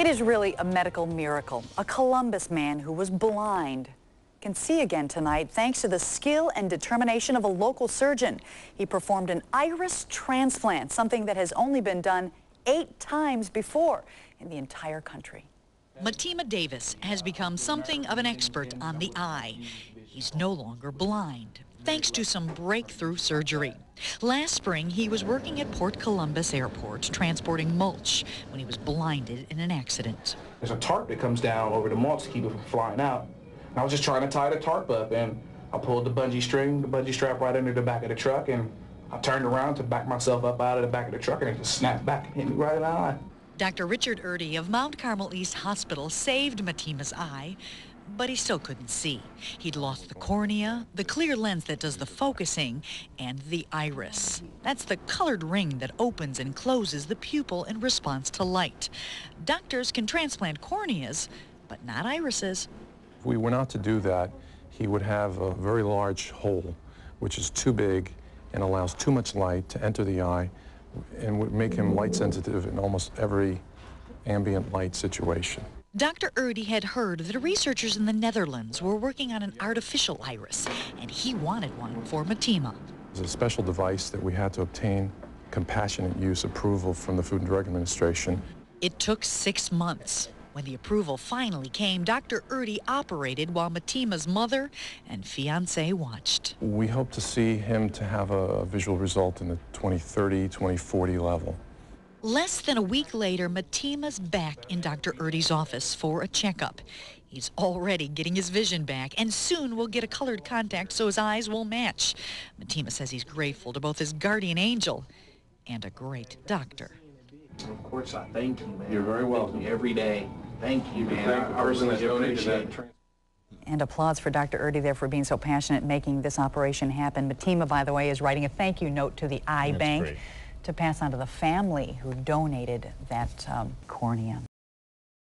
It is really a medical miracle. A Columbus man who was blind can see again tonight thanks to the skill and determination of a local surgeon. He performed an iris transplant, something that has only been done eight times before in the entire country. Matima Davis has become something of an expert on the eye. He's no longer blind, thanks to some breakthrough surgery. Last spring, he was working at Port Columbus Airport transporting mulch when he was blinded in an accident. There's a tarp that comes down over the mulch to keep it from flying out. And I was just trying to tie the tarp up, and I pulled the bungee string, the bungee strap right under the back of the truck, and I turned around to back myself up out of the back of the truck, and it just snapped back and hit me right in the eye. Dr. Richard Erdey of Mount Carmel East Hospital saved Matima's eye, but he still couldn't see. He'd lost the cornea, the clear lens that does the focusing, and the iris. That's the colored ring that opens and closes the pupil in response to light. Doctors can transplant corneas, but not irises. If we were not to do that, he would have a very large hole, which is too big and allows too much light to enter the eye and would make him light sensitive in almost every ambient light situation. Dr. Erdey had heard that researchers in the Netherlands were working on an artificial iris, and he wanted one for Matima. It's a special device that we had to obtain compassionate use approval from the Food and Drug Administration. It took six months. When the approval finally came, Dr. Erdey operated while Matima's mother and fiance watched. We hope to see him to have a visual result in the 2030, 2040 level. Less than a week later, Matima's back in Dr. Erdey's office for a checkup. He's already getting his vision back and soon will get a colored contact so his eyes will match. Matima says he's grateful to both his guardian angel and a great doctor. Of course, I thank you, man. You're very welcome. Thank you every day. Thank you, man. Thank the I personally that donated appreciate that. it. And applause for Dr. Erdey there for being so passionate making this operation happen. Matima, by the way, is writing a thank you note to the Eye That's Bank great. To pass on to the family who donated that um, cornea.